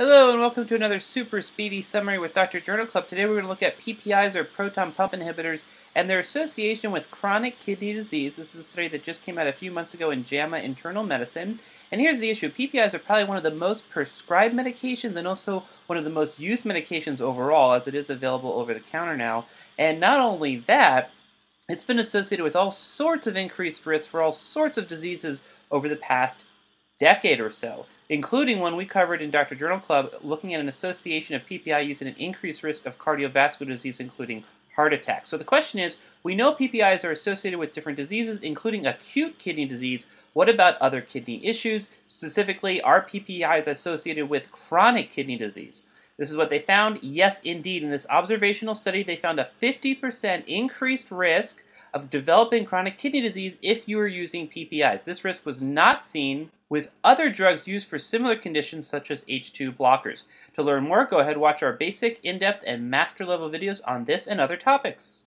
Hello and welcome to another super speedy summary with Dr. Journal Club. Today we're going to look at PPIs or proton pump inhibitors and their association with chronic kidney disease. This is a study that just came out a few months ago in JAMA Internal Medicine. And here's the issue. PPIs are probably one of the most prescribed medications and also one of the most used medications overall as it is available over the counter now. And not only that, it's been associated with all sorts of increased risk for all sorts of diseases over the past decade or so including one we covered in Dr. Journal Club looking at an association of PPI use and an increased risk of cardiovascular disease, including heart attacks. So the question is, we know PPIs are associated with different diseases, including acute kidney disease. What about other kidney issues? Specifically, are PPIs associated with chronic kidney disease? This is what they found. Yes, indeed. In this observational study, they found a 50% increased risk of developing chronic kidney disease if you were using PPIs. This risk was not seen with other drugs used for similar conditions such as H2 blockers. To learn more, go ahead and watch our basic, in-depth, and master level videos on this and other topics.